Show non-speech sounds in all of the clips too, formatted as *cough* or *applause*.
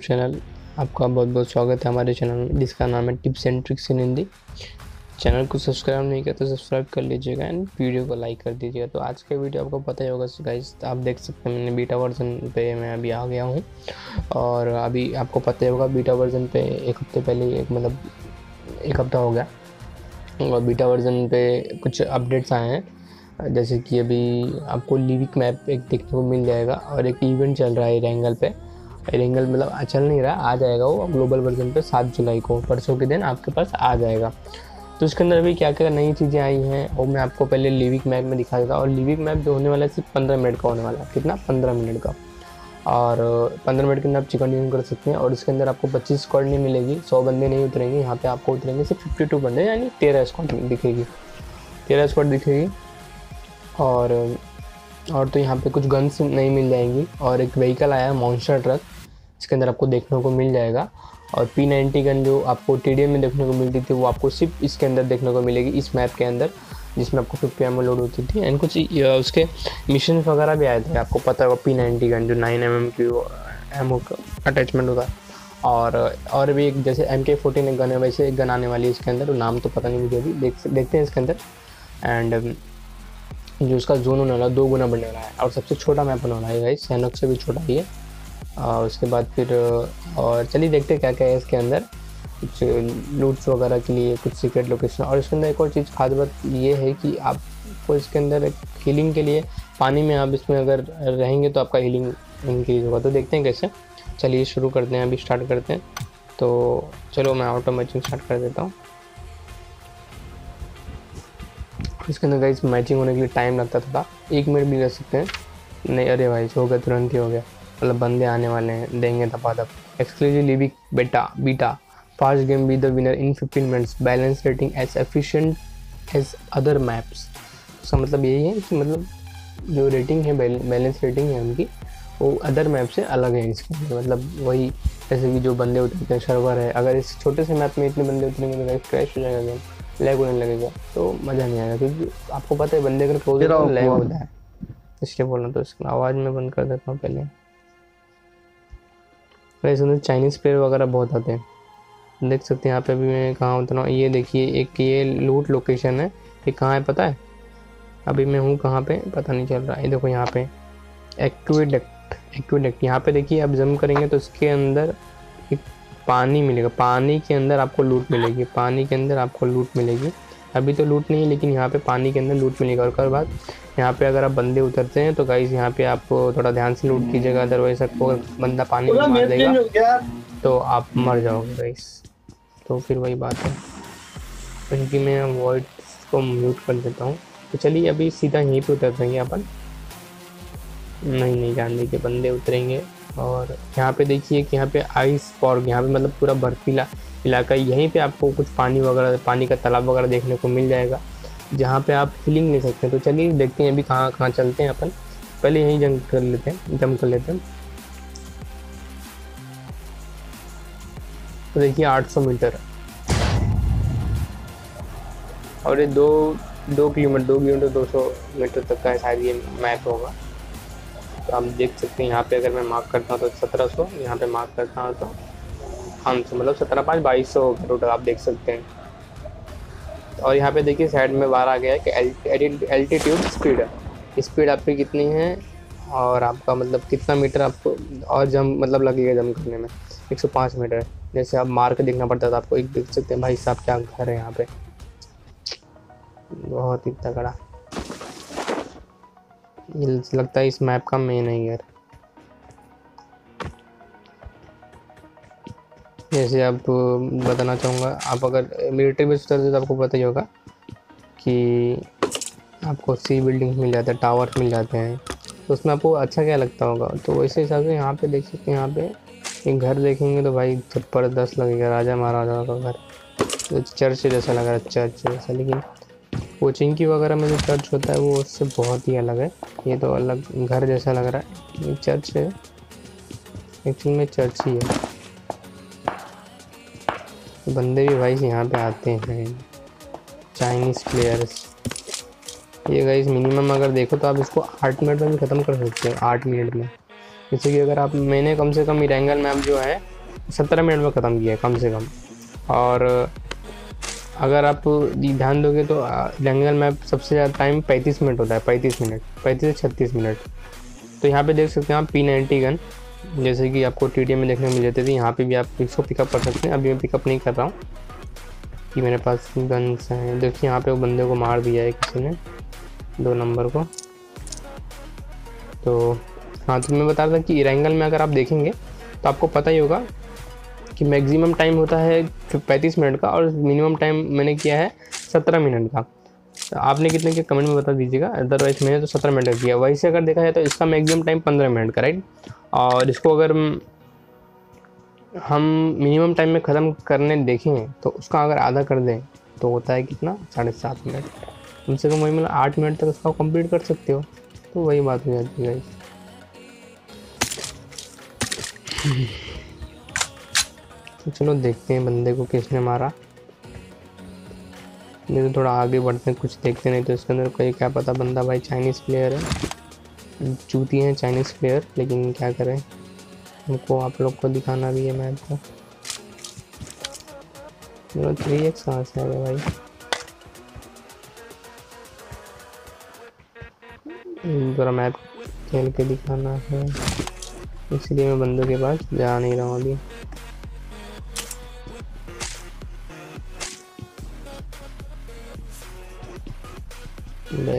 YouTube channel आपका बहुत बहुत स्वागत है हमारे चैनल में, जिसका नाम है tips and tricks in Hindi channel को सब्सक्राइब नहीं किया तो सब्सक्राइब कर लीजिएगा एंड वीडियो को लाइक कर दीजिएगा। तो आज का वीडियो आपको पता ही होगा गाइस आप देख सकते हैं, मैंने बीटा वर्जन पे मैं अभी आ गया हूँ। और अभी आपको पता ही होगा बीटा वर्जन पे एक हफ़्ते पहले, एक मतलब एक हफ़्ता हो गया। और बीटा वर्जन पे कुछ अपडेट्स आए हैं। जैसे कि अभी आपको लिविक मैप एक देखने को मिल जाएगा और एक इवेंट चल रहा है रेंगल पे। रेंगल मतलब चल नहीं रहा, आ जाएगा वो ग्लोबल वर्जन पे सात जुलाई को, परसों के दिन आपके पास आ जाएगा। तो इसके अंदर अभी क्या क्या नई चीज़ें आई हैं, वो मैं आपको पहले लिविक मैप में दिखा देता और लिविक मैप जो होने वाला है, सिर्फ़ पंद्रह मिनट का होने वाला है। कितना? पंद्रह मिनट का। और पंद्रह मिनट के अंदर आप चिकन डिन कर सकते हैं। और इसके अंदर आपको पच्चीस स्क्वाड नहीं मिलेगी, सौ बंदे नहीं उतरेंगे, यहाँ पे आपको उतरेंगे सिर्फ़ फिफ्टी टू बंदे, यानी तेरह स्क्वाड दिखेगी। तेरह स्क्वाड दिखेगी। और और तो यहाँ पे कुछ गन्स नहीं मिल जाएँगी। और एक व्हीकल आया है मॉन्स्टर ट्रक इसके अंदर आपको देखने को मिल जाएगा। और पी नाइन्टी गन जो आपको टी में देखने को मिलती थी, वो आपको सिर्फ़ इसके अंदर देखने को मिलेगी, इस मैप के अंदर, जिसमें आपको फिफ्टी एम लोड होती थी। एंड कुछ उसके मिशन वगैरह भी आए थे, आपको पता होगा पी नाइन्टी गन जो नाइन एम एम की एम अटैचमेंट होता। और और भी एक, जैसे एम के फोर्टीन एक गन है, वैसे एक गन आने वाली है इसके अंदर नाम तो पता नहीं मुझे अभी, देख, देखते हैं इसके अंदर। एंड जो इसका जोन होने वाला दो गुना बनने वाला है। और सबसे छोटा मैप होने वाला है भाई सैनक से भी छोटा ही है। और उसके बाद फिर और चलिए देखते क्या क्या है इसके अंदर। कुछ लूट्स वगैरह के लिए, कुछ सीक्रेट लोकेशन और इसके अंदर एक और चीज़, खास बात ये है कि आपको इसके अंदर एक हीलिंग के लिए पानी में आप इसमें अगर रहेंगे तो आपका हीलिंग इंक्रीज होगा। तो देखते हैं कैसे। चलिए शुरू करते हैं, अभी स्टार्ट करते हैं। तो चलो, मैं ऑटोमेटिक स्टार्ट कर देता हूँ। इसके अंदर गाइस मैचिंग होने के लिए टाइम लगता था एक मिनट भी कर सकते हैं। नहीं, अरे भाई हो गया तुरंत ही हो गया। मतलब बंदे आने वाले हैं, देंगे दबा दब exclusive Livik beta beta fast game be the winner in fifteen minutes balance rating as efficient as other maps उसका मतलब यही है कि मतलब जो रेटिंग है बैलेंस रेटिंग है उनकी, वो अदर मैप से अलग है इसके मतलब वही, जैसे कि जो बंदे उतरते हैं सर्वर है। अगर इस छोटे से मैप में इतने बंदे उतरेंगे तो क्रैश हो जाएगा गेम लैग होने लगेगा तो मज़ा नहीं आएगा क्योंकि आपको पता है बंदे अगर क्लोज तो लैग होता है। इसलिए बोल रहा तो इसकी आवाज़ में बंद कर देता हूँ पहले। वैसे तो चाइनीज़ प्लेयर वगैरह बहुत आते हैं। देख सकते हैं यहाँ पे अभी मैं कहाँ उतना ये देखिए एक ये लूट लोकेशन है ये कहाँ है पता है? अभी मैं हूँ कहाँ पे पता नहीं चल रहा है। देखो यहाँ पे एक्विडेक्ट एक्विडेक्ट यहाँ पे देखिए आप जम करेंगे तो इसके अंदर पानी मिलेगा। पानी के अंदर आपको लूट मिलेगी। पानी के अंदर आपको लूट मिलेगी। अभी तो लूट नहीं है लेकिन यहाँ पे पानी के अंदर लूट मिलेगा। और कर बाद यहाँ पे अगर आप बंदे उतरते हैं तो गाइस यहाँ पे आप थोड़ा ध्यान से लूट कीजिएगा। अदरवाइज़ आपको बंदा पानी में मार देगा तो आप मर जाओगे गाइस तो फिर वही बात है। क्योंकि मैं वॉइड को म्यूट कर देता हूँ। तो चलिए अभी सीधा यहीं पे उतर देंगे अपन। नहीं नहीं जान देखिए बंदे उतरेंगे। और यहाँ पे देखिए कि यहाँ पे आइस फॉर्ग यहाँ पे मतलब पूरा बर्फीला इलाका यहीं पे आपको कुछ पानी वगैरह, पानी का तालाब वगैरह देखने को मिल जाएगा, जहाँ पे आप फीलिंग ले सकते हैं। तो चलिए देखते हैं अभी कहाँ कहाँ चलते हैं अपन। पहले यहीं जंग कर लेते हैं जम कर लेते हैं। तो देखिए 800 मीटर। और ये दो दो किलोमीटर दो किलोमीटर, दो सौ मीटर तक का शायद ये मैप होगा। तो आप देख सकते हैं, यहाँ पे अगर मैं मार्क करता हूँ तो सत्रह सौ, यहाँ पे मार्क करता हूँ तो पाँच सौ मतलब सत्रह पाँच, बाईस सौ टोटल आप देख सकते हैं। और यहाँ पे देखिए साइड में बाहर आ गया है कि एल्टीट्यूड स्पीड स्पीड आपकी कितनी है और आपका मतलब कितना मीटर आपको और जम मतलब लगेगा जम करने में। 105 मीटर जैसे आप मार्क देखना पड़ता था आपको एक देख सकते हैं, भाई साहब क्या घर है यहाँ पे। बहुत ही तगड़ा। लगता है इस मैप का मेन है यार। जैसे आप बताना चाहूँगा, आप अगर मिलिट्री में उतरते तो आपको पता ही होगा कि आपको सी बिल्डिंग्स मिल जाते हैं टावर्स मिल जाते हैं। तो उसमें आपको अच्छा क्या लगता होगा? तो वैसे हिसाब से यहाँ पे देख सकते हैं, यहाँ पे एक घर देखेंगे तो भाई छप्पर दस लगेगा, राजा महाराजा का घर। तो चर्च जैसा लग रहा है, चर्च जैसा, लेकिन कोचिंग की वगैरह में जो चर्च होता है, वो उससे बहुत ही अलग है। ये तो अलग घर जैसा लग रहा है। ये चर्च है। एक्चुअल में चर्च ही है। बंदे भी भाई यहाँ पे आते हैं। चाइनीज़ प्लेयर्स ये गाइस मिनिमम अगर देखो तो आप इसको आठ मिनट में भी ख़त्म कर सकते हो। आठ मिनट में। जैसे कि अगर आप, मैंने कम से कम इरेंगल मैप जो है, सत्रह मिनट में ख़त्म किया है, कम से कम। और अगर आप ध्यान दोगे तो इरेंगल मैप सबसे ज़्यादा टाइम पैंतीस मिनट होता है, पैंतीस मिनट, पैंतीस से छत्तीस मिनट। तो यहाँ पे देख सकते हैं आप पी नाइन्टी गन जैसे कि आपको टी में देखने मिल जाती थी यहाँ पे भी आप इसको पिकअप कर सकते हैं। अभी मैं पिकअप नहीं कर रहा हूँ, कि मेरे पास गन्स हैं। देखिए, यहाँ पे वो बंदे को मार दिया है किसी ने, दो नंबर को। तो हाँ तो मैं बता रहा था कि इरेंगल में अगर आप देखेंगे तो आपको पता ही होगा कि मैक्सिमम टाइम होता है पैंतीस मिनट का और मिनिमम टाइम मैंने किया है सत्रह मिनट का। आपने कितने के कमेंट में बता दीजिएगा अदरवाइज़ मैंने तो सत्रह मिनट का किया। वहीं से अगर देखा जाए तो इसका मैक्सिमम टाइम पंद्रह मिनट का राइट और इसको अगर हम मिनिमम टाइम में ख़त्म करने देखें तो उसका अगर आधा कर दें तो होता है कितना? साढ़े सात मिनट। कम से कम वही मतलब आठ मिनट तक उसका कंप्लीट कर सकते हो। तो वही बात हो जाती है तो चलो देखते हैं बंदे को किसने मारा। नहीं तो थोड़ा आगे बढ़ते हैं, कुछ देखते नहीं तो इसके अंदर कोई क्या पता बंदा भाई चाइनीज़ प्लेयर है। चूती हैं चाइनीज़ प्लेयर लेकिन क्या करें? उनको आप लोग को दिखाना भी है मैप को। मेरा थ्री एक्स कहाँ से आ गया भाई? पूरा मैप खेल के दिखाना है। इसलिए मैं बंदों के पास जा नहीं रहा हूँ अभी।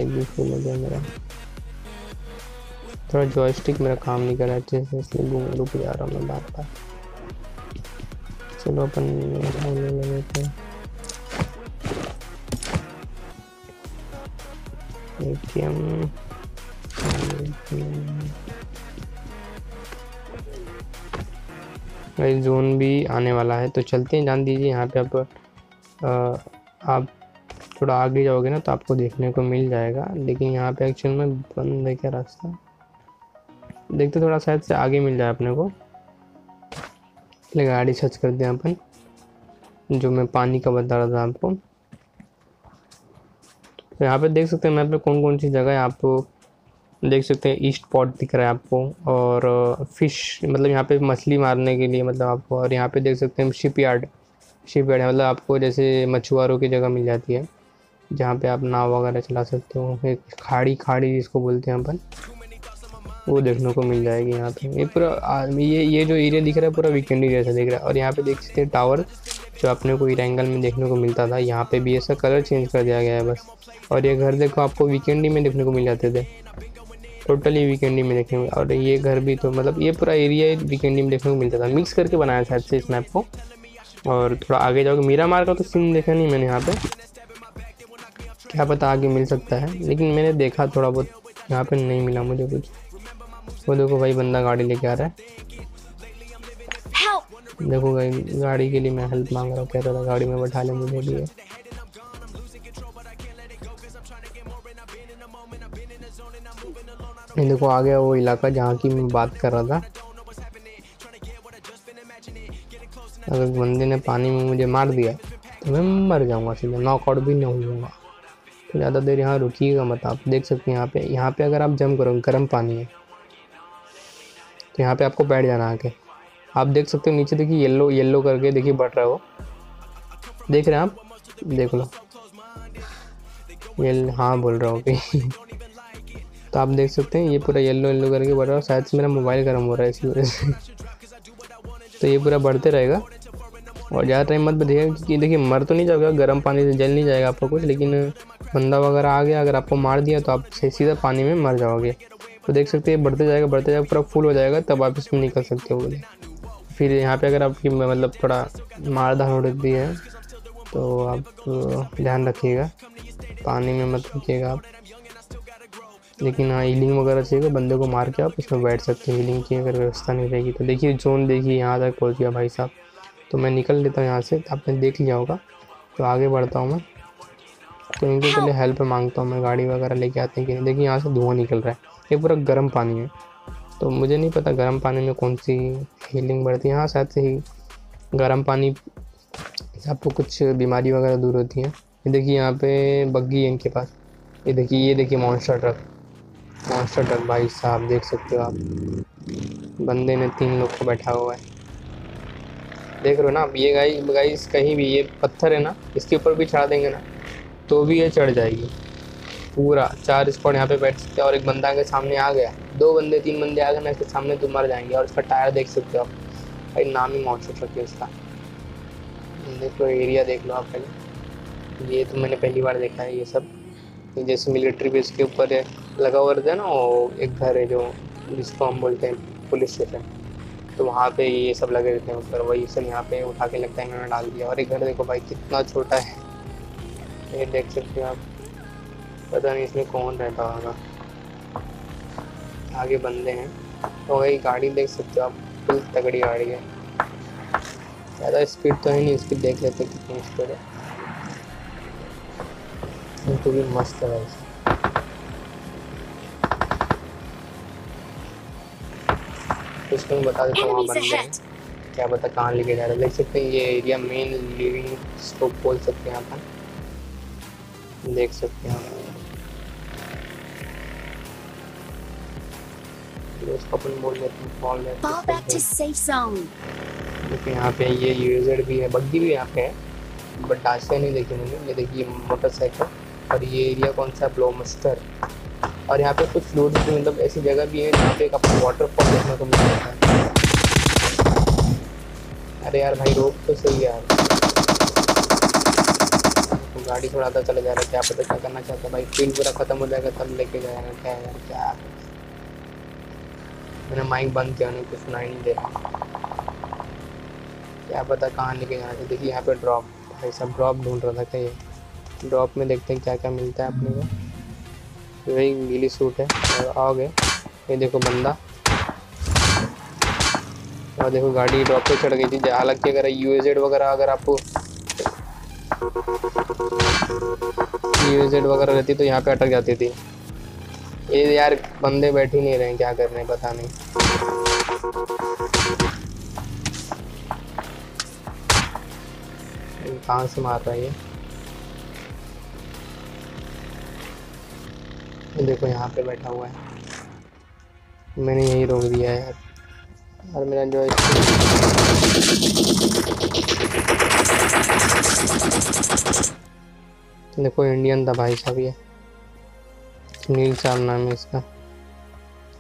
बैग भी फुल हो गया मेरा। थोड़ा जॉयस्टिक मेरा काम नहीं कर रहा अच्छे से इसलिए घूम रुक जा रहा हूँ मैं बार बार चलो अपन ले लेते हैं एटीएम भाई जोन भी आने वाला है तो चलते हैं जान दीजिए यहाँ पे आप आ, आप थोड़ा आगे जाओगे ना तो आपको देखने को मिल जाएगा। लेकिन यहाँ पे एक्चुअल में बंद है क्या रास्ता? देखते थोड़ा शायद से आगे मिल जाए अपने को। गाड़ी सर्च कर दें अपन, जो मैं पानी का बता रहा था आपको। तो यहाँ पे देख सकते हैं मैप पे कौन कौन सी जगह है आपको देख सकते हैं ईस्ट पॉट दिख रहा है आपको, और फ़िश मतलब यहाँ पे मछली मारने के लिए मतलब आपको, और यहाँ पे देख सकते हैं शिप यार्ड शिप यार्ड मतलब आपको जैसे मछुआरों की जगह मिल जाती है। जहाँ पे आप नाव वगैरह चला सकते हो, एक खाड़ी खाड़ी जिसको बोलते हैं अपन, वो देखने को मिल जाएगी यहाँ पे। ये पूरा ये ये जो एरिया दिख रहा है, पूरा वीकेंड एरिया से दिख रहा है। और यहाँ पे देख सकते हैं टावर जो अपने को एंगल में देखने को मिलता था। यहाँ पे भी ऐसा कलर चेंज कर दिया गया है बस। और ये घर देखो, आपको वीकेंडी में देखने को मिल जाते थे। टोटली वीकेंडी में देखने को और ये घर भी तो मतलब ये पूरा एरिया वीकेंडी में देखने को मिलता था। मिक्स करके बनाया शायद से इस मैप को। और थोड़ा आगे जाओगे, मीरा मार का तो सीन देखा नहीं मैंने यहाँ पे। क्या पता आगे मिल सकता है। लेकिन मैंने देखा थोड़ा बहुत यहाँ पे नहीं मिला मुझे कुछ। वो देखो भाई बंदा गाड़ी लेके आ रहा है। देखो भाई गाड़ी के लिए मैं हेल्प मांग रहा हूँ। कह रहा था गाड़ी में बैठा ले मुझे भी। है देखो आ गया वो इलाका जहाँ की मैं बात कर रहा था। अगर बंदे ने पानी में मुझे मार दिया तो मैं मर जाऊँगा सीधे। नॉकआउट भी नहीं होऊँगा। ज़्यादा देर यहाँ रुकिएगा मत आप, देख सकते हैं यहाँ पे यहाँ पे अगर आप जम करो, गर्म पानी है तो यहाँ पे आपको बैठ जाना आके आप देख सकते हो नीचे देखिए येलो येलो करके देखिए बढ़ रहा है वो। देख रहे हैं आप? देख लो। ये हाँ बोल रहा हूँ *laughs* तो आप देख सकते हैं ये पूरा येलो येलो करके बढ़ रहा है शायद मेरा मोबाइल गर्म हो रहा है इसी वजह से। *laughs* तो ये पूरा बढ़ते रहेगा। और ज़्यादा टाइम मत बढ़िएगा क्योंकि देखिए मर तो नहीं जाएगा गर्म पानी से जल नहीं जाएगा आपको कुछ, लेकिन बंदा वगैरह आ गया, अगर आपको मार दिया तो आप सीधा पानी में मर जाओगे। तो देख सकते हैं, बढ़ते जाएगा बढ़ते जाएगा, पूरा फुल हो जाएगा, तब आप इसमें निकल सकते हो फिर यहाँ पे अगर आपकी मतलब थोड़ा मार धाड़ उड़ती है तो आप ध्यान रखिएगा, पानी में मत रखिएगा आप। लेकिन हाँ हीलिंग वगैरह चाहिए बंदे को मार के आप इसमें बैठ सकते हैं हीलिंग की अगर व्यवस्था नहीं रहेगी तो। देखिए जोन देखिए, यहाँ तक पहुँच गया भाई साहब। तो मैं निकल लेता हूँ यहाँ से। आपने देख लिया होगा। तो आगे बढ़ता हूँ मैं। तो इनके पहले हेल्प माँगता हूँ मैं। गाड़ी वगैरह लेके आते हैं कि नहीं। देखिए यहाँ से धुआँ निकल रहा है। ये पूरा गर्म पानी है। तो मुझे नहीं पता गर्म पानी में कौन सी हीलिंग बढ़ती है। हाँ शायद से ही गर्म पानी आपको कुछ बीमारी वगैरह दूर होती है। ये देखिए यहाँ पे बग्गी है इनके पास। ये देखिए ये देखिए मॉन्स्टर ट्रक मॉन्स्टर ट्रक भाई साहब देख सकते हो आप। बंदे ने तीन लोग को बैठा हुआ है। देख रहे हो ना, ये गाई गाइस कहीं भी, ये पत्थर है ना, इसके ऊपर भी चढ़ा देंगे ना तो भी ये चढ़ जाएगी। पूरा, चार स्पॉट यहाँ पे बैठ सकते हैं और एक बंदा के सामने आ गया। दो बंदे, तीन बंदे आ गए ना, इसके सामने तो मर जाएँगे और इसका टायर देख सकते हो आप। भाई, नाम ही ट्रक है इसका। देख लो एरिया देख लो आप पहले। ये तो मैंने पहली बार देखा है ये सब। जैसे मिलिट्री बेस के ऊपर लगा हुआ रहता है ना, वो एक घर है जो, जिसको हम बोलते हैं पुलिस स्टेशन तो वहाँ पे ये सब लगे रहते हैं ऊपर, वही सब यहाँ पे उठा के लगता है इन्होंने डाल दिया। और एक घर देखो भाई, कितना छोटा है। ये देख सकते हो आप। पता नहीं इसमें कौन रहता होगा। आगे बंदे हैं। तो वही गाड़ी देख सकते हो आप, फुल तगड़ी गाड़ी है। ज़्यादा स्पीड तो है नहीं, इसकी देख लेते कितनी स्पीड है। तो भी मस्त है इसको मैं बता देता हूँ वहाँ बंदे हैं। क्या पता कहाँ लेके जा रहे हैं। देख सकते हैं ये एरिया मेन लिविंग स्टोव बोल सकते हैं अपन। देख सकते हैं अपन। बोल देते हैं. देखिए यहाँ पे ये यूजेड भी है बग्गी भी यहाँ पे है। बट डाशिया नहीं देखी मैंने। ये देखिए मोटरसाइकिल और ये एरिया कौन सा ब्लो मस्टर और यहाँ पे कुछ रोड भी मतलब ऐसी जगह भी है जहाँ पे एक आपको वाटरफॉल देखने को मिल जाता है। अरे यार भाई रोक तो सही यार। तो गाड़ी थोड़ा सा चले जा रहा है, क्या पता क्या करना चाहता है। भाई फ़ील्ड पूरा खत्म हो जाएगा, तब लेके जाएगा क्या यार, क्या मैंने माइक बंद किया उन्हें कुछ सुनाई नहीं दे रहा। क्या पता कहाँ लेके जाना चाहिए देखिए, यहाँ पे ड्रॉप भाई सब ड्रॉप ढूंढ रहा था ये? ड्रॉप में देखते हैं क्या क्या मिलता है अपने को। वही गीली सूट है। और आओगे ये देखो बंदा। और देखो गाड़ी ड्रॉप पे चढ़ गई थी। हालाँकि अगर यूएजेड वगैरह अगर आपको यूएजेड वगैरह रहती तो यहाँ पे अटक जाती थी। ये यार बंदे बैठ ही नहीं रहे क्या कर रहे हैं? पता नहीं। कहाँ से मार रहा है ये? देखो यहाँ पे बैठा हुआ है। मैंने यही रोक दिया है यार। और मेरा जो देखो इंडियन था भाई साहब ये। सुनील साहब नाम है इसका।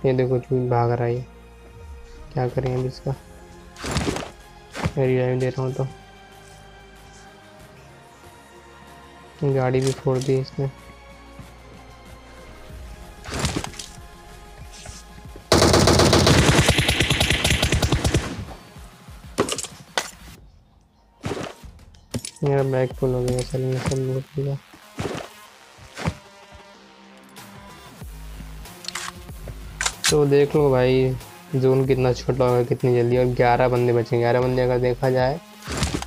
ये देखो चूज़ भाग रहा है क्या करें अब इसका? रिवाइव दे रहा हूँ तो। गाड़ी भी फोड़ दी इसने। मेरा बैग फुल हो गया, चल, मैं सब लूट लिया। तो देख लो भाई, जोन कितना छोटा होगा, कितनी जल्दी, और ग्यारह बंदे बचे हैं। ग्यारह बंदे अगर देखा जाए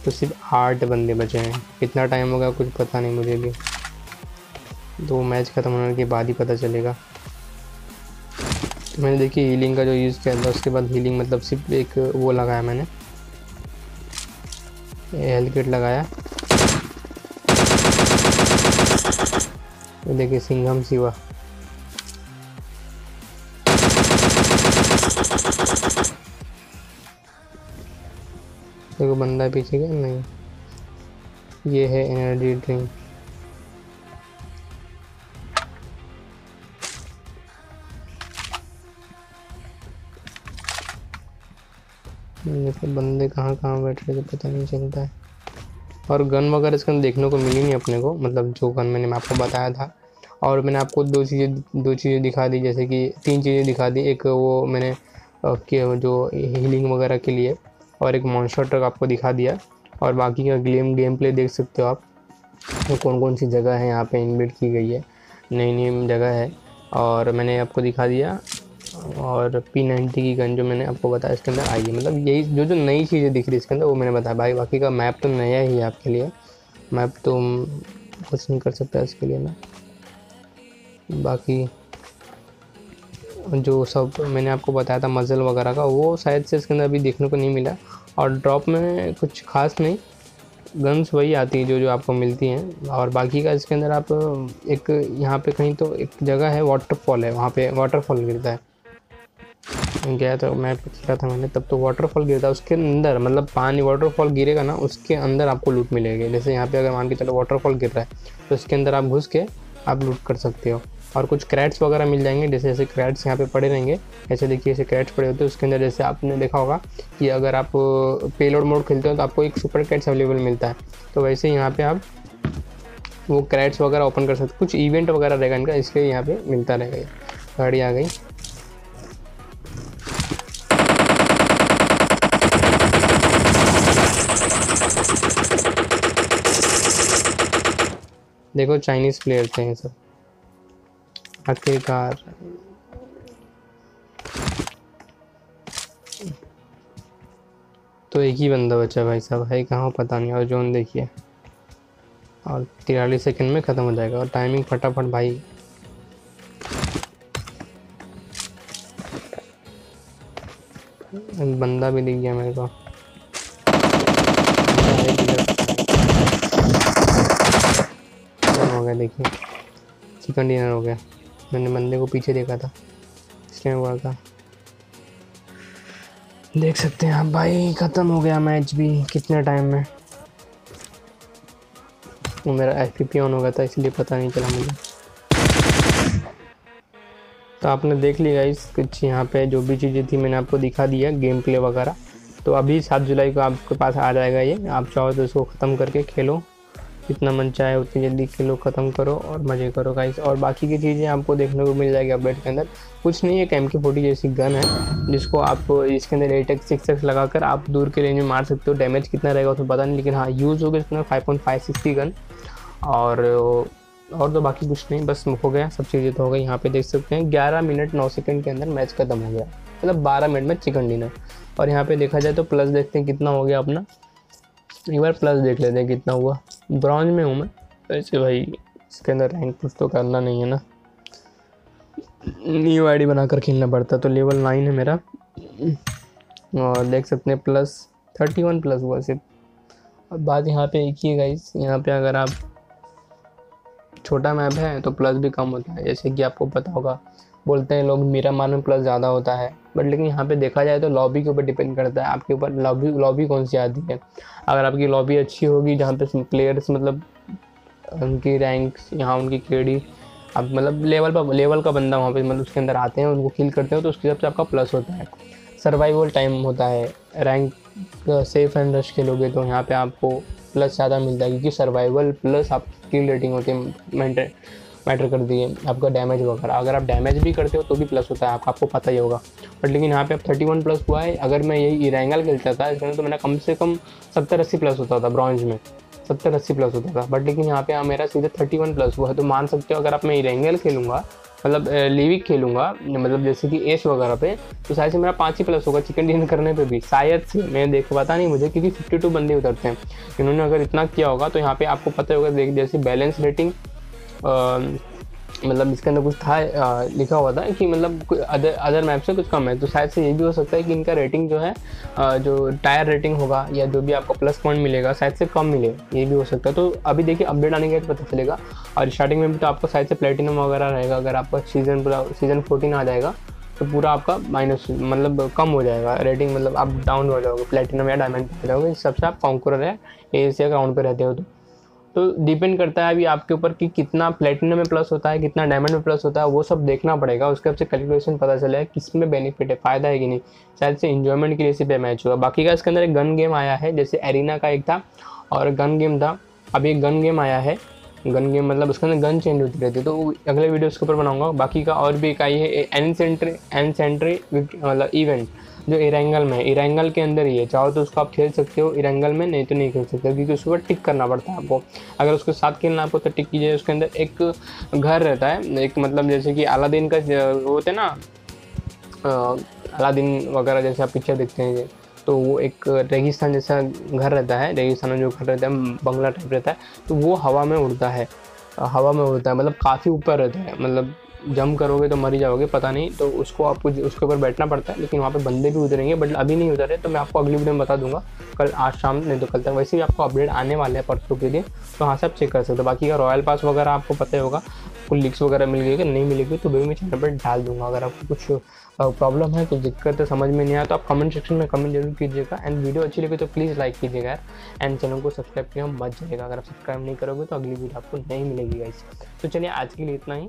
तो सिर्फ़ आठ बंदे बचे हैं। कितना टाइम होगा, कुछ पता नहीं मुझे भी। दो मैच ख़त्म होने के बाद ही पता चलेगा। तो मैंने देखी हीलिंग का जो यूज़ किया था, उसके बाद हीलिंग मतलब सिर्फ़ एक वो लगाया मैंने। हेल्थ किट लगाया। ये देखिए सिंघम सिवा देखो बंदा पीछे गया, नहीं। ये है एनर्जी ड्रिंक देखो बंदे कहाँ कहाँ बैठ रहे थे, पता नहीं चलता है। और गन वगैरह इसके अंदर देखने को मिली नहीं अपने को मतलब जो गन मैंने आपको बताया था। और मैंने आपको दो चीज़ें दो चीज़ें दिखा दी, जैसे कि तीन चीज़ें दिखा दी। एक वो मैंने जो हीलिंग वगैरह के लिए, और एक मॉन्स्टर ट्रक आपको दिखा दिया। और बाकी का गेम गेम प्ले देख सकते हो आप। तो कौन कौन सी जगह है यहाँ पे इनबिल्ट की गई है। नई नई जगह है। और मैंने आपको दिखा दिया और पी नाइन्टी की गन जो मैंने आपको बताया इसके अंदर आई है। मतलब यही जो जो नई चीज़ें दिख रही है इसके अंदर, वो मैंने बताया। भाई, बाकी का मैप तो नया ही है आपके लिए। मैप तो कुछ नहीं कर सकता इसके लिए मैं बाकी जो सब मैंने आपको बताया था मज़ल वगैरह का, वो शायद से इसके अंदर अभी देखने को नहीं मिला। और ड्रॉप में कुछ खास नहीं गन्स वही आती हैं जो जो आपको मिलती हैं। और बाकी का इसके अंदर आप एक, यहाँ पे कहीं तो एक जगह है वाटरफॉल है। वहाँ पे वाटरफॉल गिरता है। गया था, मैं खेला था मैंने, तब तो वाटरफॉल गिरता है उसके अंदर मतलब पानी वाटरफॉल गिरेगा ना, उसके अंदर आपको लूट मिलेगी। जैसे यहाँ पे अगर मान के चलो वाटरफॉल गिर रहा है तो उसके अंदर आप घुस के आप लूट कर सकते हो। और कुछ क्रैट्स वगैरह मिल जाएँगे, जैसे जैसे क्रैट्स यहाँ पे पड़े रहेंगे, ऐसे देखिए, ऐसे क्रैट्स पड़े होते हैं। उसके अंदर जैसे आपने देखा होगा कि अगर आप पेलोड मोड खेलते हो तो आपको एक सुपर क्रैट्स अवेलेबल मिलता है। तो वैसे यहाँ पे आप वो क्रैट्स वगैरह ओपन कर सकते कुछ इवेंट वगैरह रहेगा इनका, इसलिए यहाँ पे मिलता रहेगा गाड़ी आ गई। देखो चाइनीज़ प्लेयर थे ये सब। आखिरकार। तो एक ही बंदा बचा भाई साहब। है कहाँ पता नहीं। और जोन देखिए। और तिरालीस सेकंड में ख़त्म हो जाएगा। और टाइमिंग फटाफट भाई। बंदा भी दिख गया मेरे को हो गया देखिए। चिकन डिनर हो गया। मैंने बंदे को पीछे देखा था। इसलिए हुआ था। देख सकते हैं भाई, ख़त्म हो गया मैच भी कितने टाइम में। वो मेरा एफ़ ऑन हो गया था, इसलिए पता नहीं चला मुझे। तो आपने देख लिया इस कुछ यहाँ पे जो भी चीज़ें थी मैंने आपको दिखा दिया गेम प्ले वगैरह। तो अभी सात जुलाई को आपके पास आ जाएगा ये। आप चाहो तो इसको ख़त्म करके खेलो। जितना मन चाहे उतनी जल्दी खेलो ख़त्म करो और मज़े करो गाइस और बाकी की चीज़ें आपको देखने को मिल जाएगी अपडेट के अंदर। कुछ नहीं, एक एम के फोर्टी जैसी गन है, जिसको आप इसके अंदर एट एक्स सिक्स एक्स लगा कर आप दूर के रेंज में मार सकते हो। डैमेज कितना रहेगा उसमें पता नहीं, लेकिन हाँ यूज़ होगा इसके अंदर फाइव पॉइंट फाइव सिक्स की गन और और तो बाकी कुछ नहीं, बस हो गया, सब चीज़ें तो हो गई। यहाँ पे देख सकते हैं, ग्यारह मिनट नौ सेकंड के अंदर मैच खत्म हो गया। मतलब बारह मिनट में चिकन डिनर और यहाँ पे देखा जाए तो प्लस देखते हैं कितना हो गया अपना। एक बार प्लस देख लेते हैं कितना हुआ। ब्रॉन्ज में हूँ मैं। वैसे भाई, इसके अंदर रैंक पुश तो करना नहीं है ना। न्यू आईडी बनाकर खेलना पड़ता तो लेवल नाइन है मेरा। और देख सकते हैं प्लस थर्टी वन प्लस हुआ सिर्फ़ अब बात यहाँ पे एक ही है गाइस यहाँ पे अगर आप छोटा मैप है तो प्लस भी कम होता है। जैसे कि आपको पता होगा बोलते हैं लोग, मेरा मान में प्लस ज़्यादा होता है। बट लेकिन यहाँ पे देखा जाए तो लॉबी के ऊपर डिपेंड करता है, आपके ऊपर लॉबी लॉबी कौन सी आती है? अगर आपकी लॉबी अच्छी होगी, जहाँ पे प्लेयर्स मतलब उनकी रैंक यहाँ उनकी केडी आप मतलब लेवल पर लेवल का बंदा वहाँ पे मतलब उसके अंदर आते हैं, उनको किल करते हो तो उसके हिसाब से आपका प्लस होता है। सर्वाइवल टाइम होता है। रैंक सेफ़ एंड रश खेलोगे तो यहाँ पे आपको प्लस ज़्यादा मिलता है, क्योंकि सर्वाइवल प्लस आप किल रेटिंग होती है मैटर कर दिए आपका डैमेज वगैरह अगर आप डैमेज भी करते हो तो भी प्लस होता है, आपको आपको पता ही होगा। बट लेकिन यहाँ पे अब थर्टी वन प्लस हुआ है, अगर मैं यही इरेंगल खेलता था इसके तो मेरा कम से कम सत्तर अस्सी प्लस होता था ब्रॉन्ज में। सत्तर अस्सी प्लस होता था। बट लेकिन यहाँ पे मेरा सीधे थर्टी वन प्लस हुआ है तो मान सकते हो अगर आप मैं इरेंगल खेलूँगा मतलब लिविक खेलूँगा मतलब जैसे कि एस वगैरह पे तो शायद से मेरा पाँच ही प्लस होगा चिकन डिनर करने पे भी। शायद से, मैं देख पता नहीं मुझे, क्योंकि फिफ्टी टू बंदे उतरते हैं। इन्होंने अगर इतना किया होगा तो यहाँ पे आपको पता होगा, देख, जैसे बैलेंस रेटिंग मतलब इसके अंदर कुछ था आ, लिखा हुआ था कि मतलब अदर अदर मैप से कुछ कम है। तो शायद से ये भी हो सकता है कि इनका रेटिंग जो है आ, जो टायर रेटिंग होगा या जो भी आपको प्लस पॉइंट मिलेगा शायद से कम मिले। ये भी हो सकता है। तो अभी देखिए अपडेट आने के बाद पता चलेगा। और स्टार्टिंग में भी तो आपको शायद से प्लेटिनम वगैरह रहेगा। अगर आपका सीज़न पूरा सीज़न फोर्टीन आ जाएगा तो पूरा आपका माइनस मतलब कम हो जाएगा। रेटिंग मतलब आप डाउन हो जाओगे प्लेटिनम या डायमंड पे जाओगे सबसे आप कॉन्कुरर है एशिया ग्राउंड पर रहते हो तो। तो डिपेंड करता है अभी आपके ऊपर कि कितना प्लेटिनम में प्लस होता है, कितना डायमंड में प्लस होता है, वो सब देखना पड़ेगा। उसके आपसे कैलकुलेशन पता चलेगा किसमें बेनिफिट है, फ़ायदा है कि नहीं। शायद से इन्जॉयमेंट के लिए पे मैच हुआ। बाकी का इसके अंदर एक गन गेम आया है, जैसे एरिना का एक था, और गन गेम था। अभी एक गन गेम आया है। गन गेम मतलब उसके अंदर गन चेंज होती रहती है। तो अगले वीडियो उसके ऊपर बनाऊँगा। बाकी का और भी एक आई है एन सेंट्री एन सेंट्री मतलब इवेंट जो इरेंगल में, इरेंगल के अंदर ही है। चाहो तो उसको आप खेल सकते हो, इरेंगल में, नहीं तो नहीं खेल सकते क्योंकि उसके ऊपर टिक करना पड़ता है आपको। अगर उसके साथ खेलना आपको तो टिक कीजिए, उसके अंदर एक घर रहता है, एक मतलब जैसे कि अलादीन का होते ना अलादीन वगैरह जैसे आप पिक्चर देखते हैं तो वो एक रेगिस्तान जैसा घर रहता है, रेगिस्तान में जो घर रहता है, बंगला टाइप रहता है तो वो हवा में उड़ता है। हवा में उड़ता है मतलब काफ़ी ऊपर रहता है मतलब जम करोगे तो मर जाओगे, पता नहीं। तो उसको आपको उसके ऊपर बैठना पड़ता है, लेकिन वहाँ पे बंदे भी उतरेंगे, बट अभी नहीं उतरे तो मैं आपको अगली वीडियो में बता दूँगा। कल, आज शाम, नहीं तो कल तक। वैसे भी आपको अपडेट आने वाले हैं परसों के लिए तो हाँ से आप चेक कर सकते हो। बाकी का रॉयल पास वगैरह आपको पता ही होगा कुछ लिक्स वगैरह मिल गई कि नहीं मिलेगी तो भी मैं चैनल पर डाल दूँगा। अगर आपको कुछ प्रॉब्लम है, कुछ दिक्कत है, समझ में नहीं आया तो आप कमेंट सेक्शन में कमेंट ज़रूर कीजिएगा। एंड वीडियो अच्छी लगी तो प्लीज़ लाइक कीजिएगा यार। एंड चैनल को सब्सक्राइब किया मत जाएगा अगर आप सब्सक्राइब नहीं करोगे तो अगली वीडियो आपको नहीं मिलेगी गाइस तो चलिए आज के लिए इतना ही।